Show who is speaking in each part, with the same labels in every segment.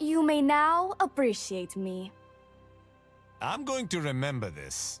Speaker 1: You may now appreciate me.
Speaker 2: I'm going to remember this.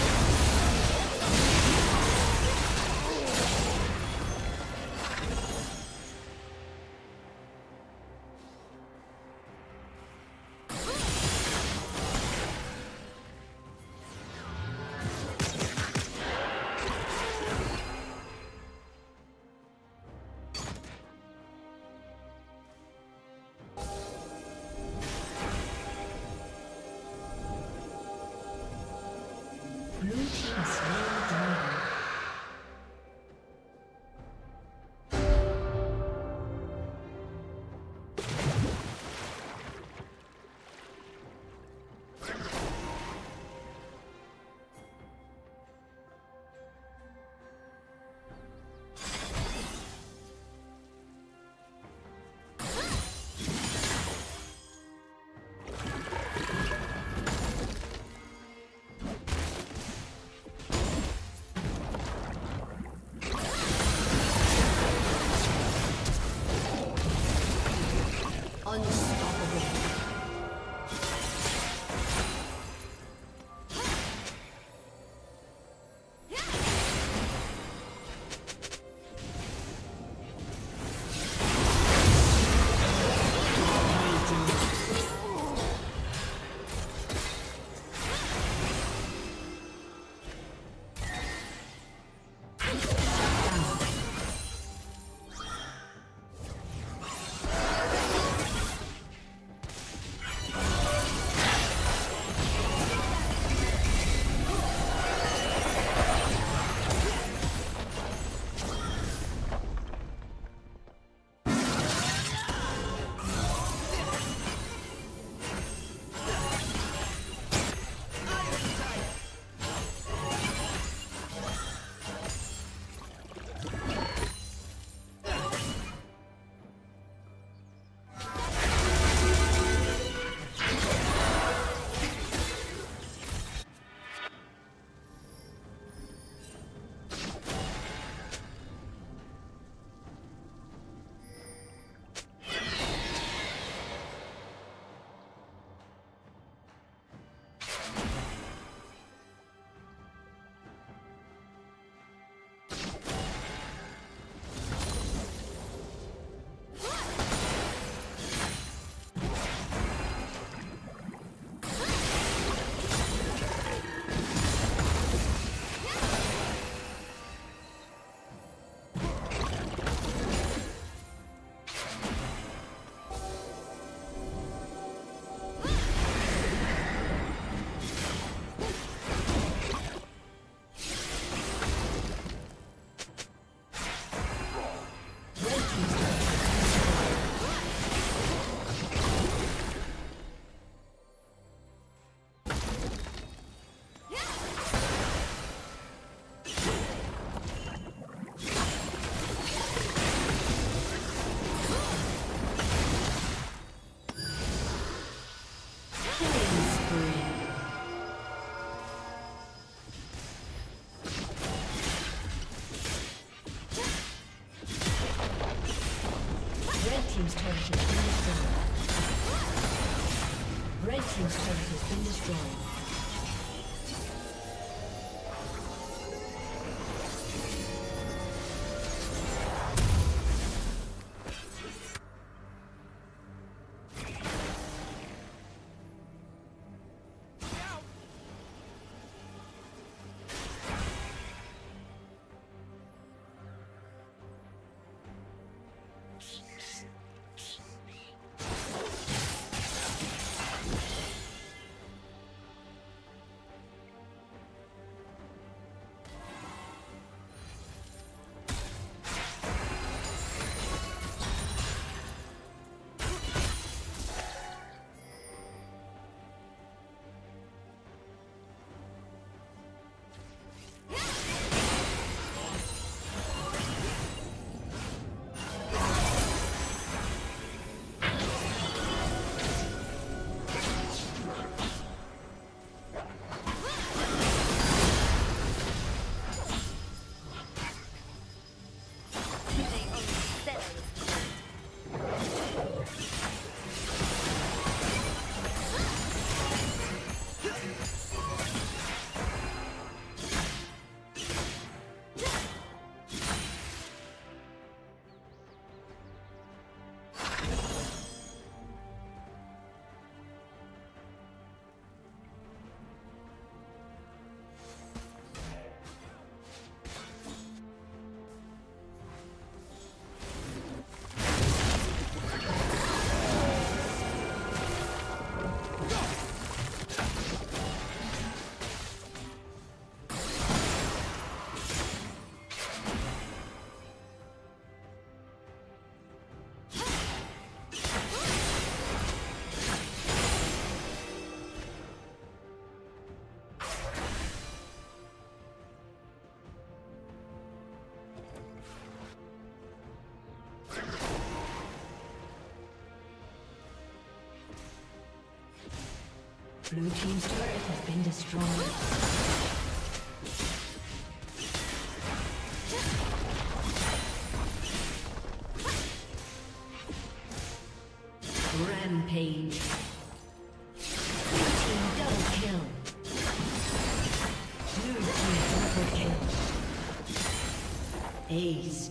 Speaker 3: Blue team's turret has been destroyed. Rampage. Team double kill. Blue team triple kill. Aced.